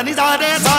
Sanizade,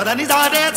Madani Zade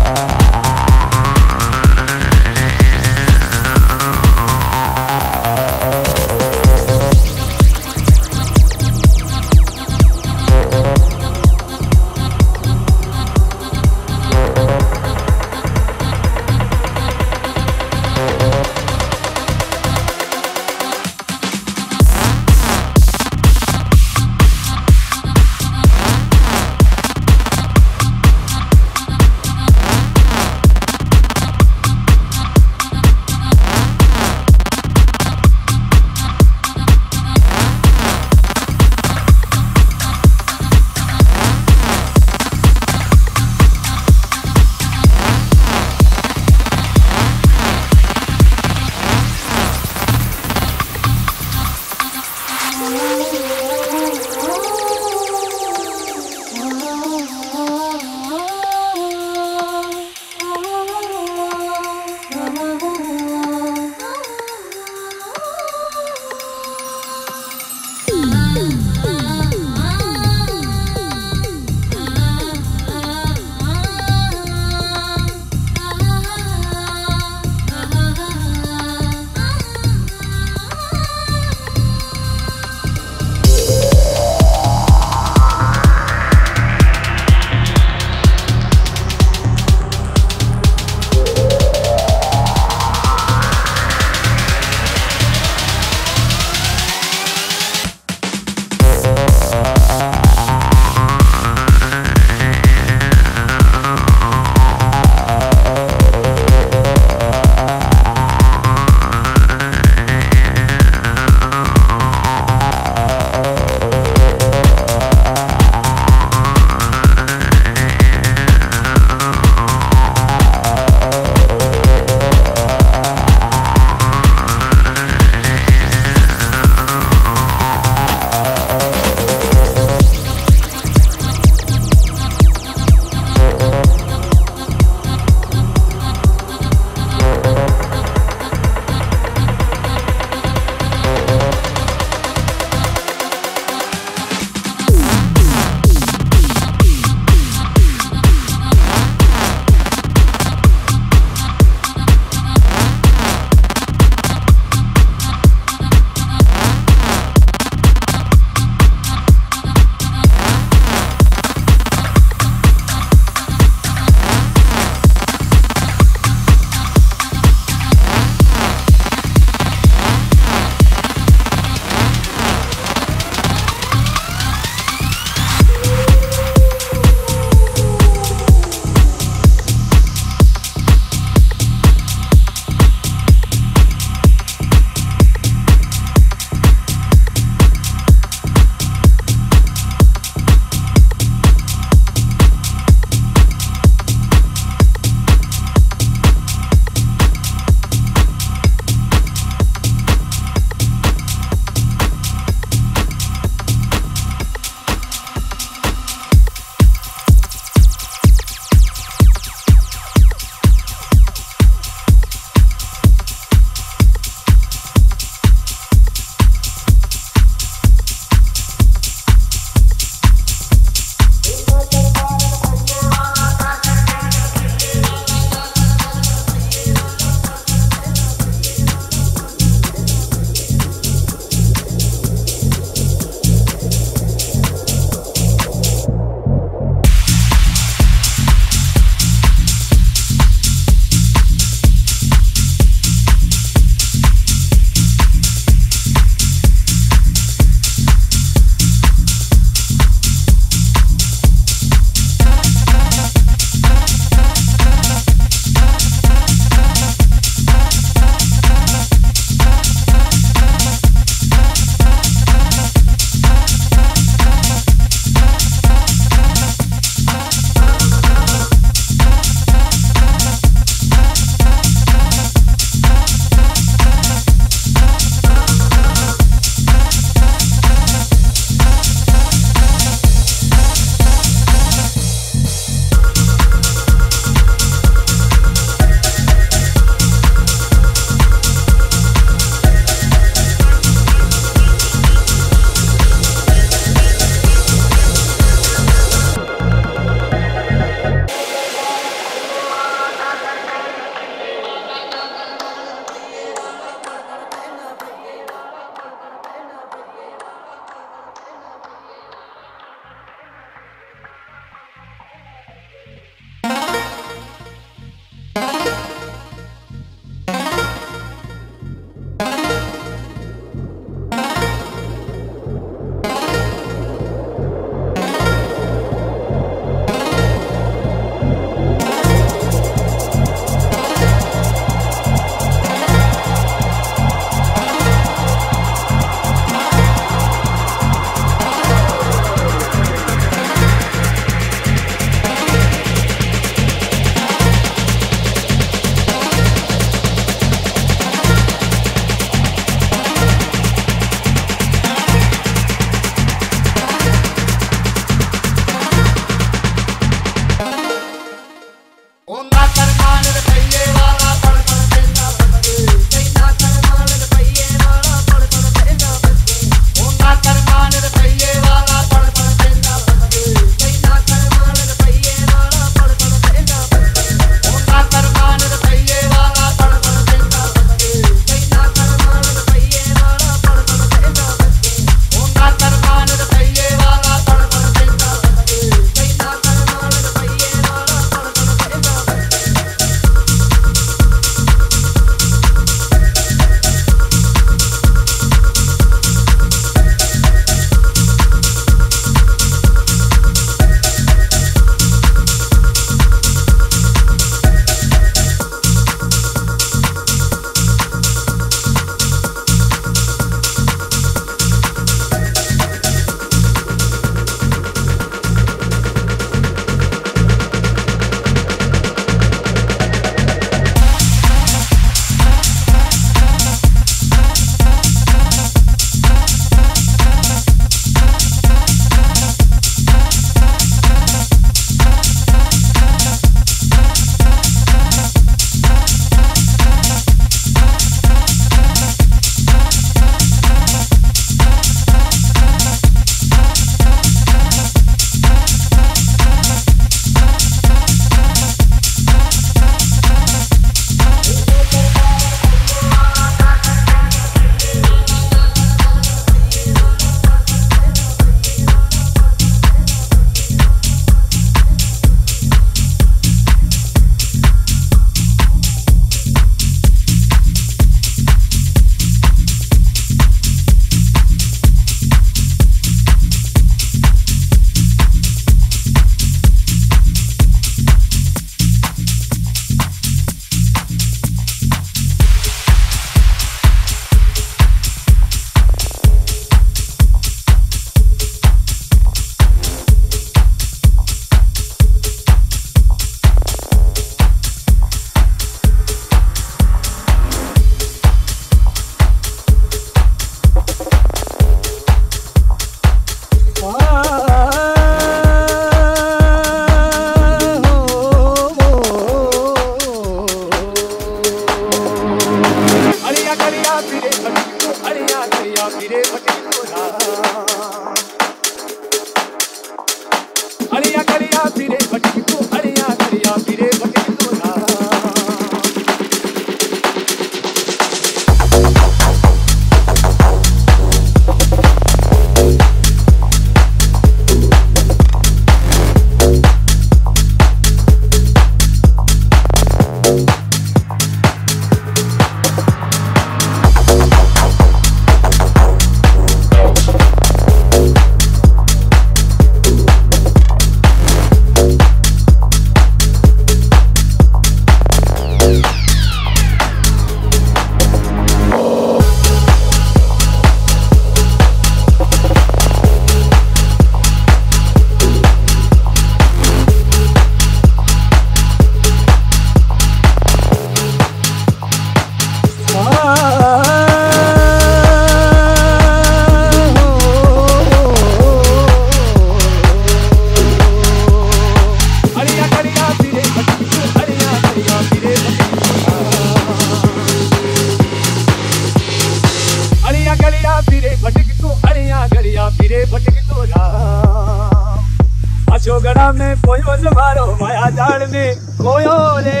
में पोयो जमारो माया जाल में कोयो रे।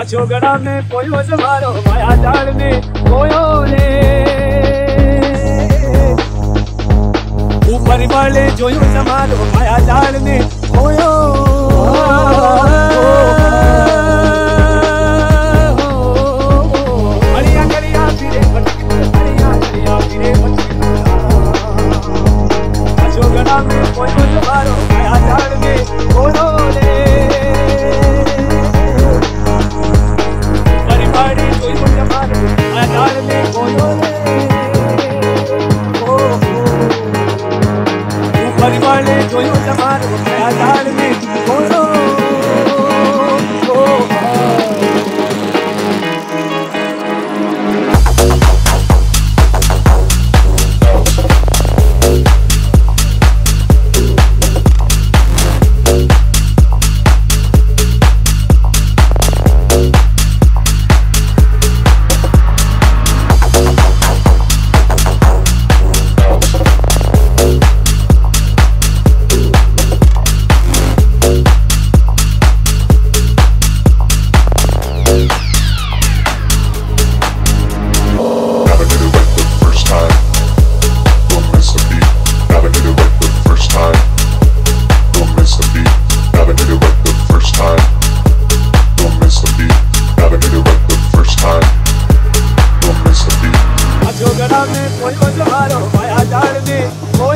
अशोकड़ा में पोयो जमारो माया जाल में कोयो रे। ऊपर वाले जोयो जमारो माया जाल में हरिया अशोकड़ा में पोयो जमारो माया जाल में कोयो रे परिवाड़ी जोयो जमारो माया में कोयो Oh.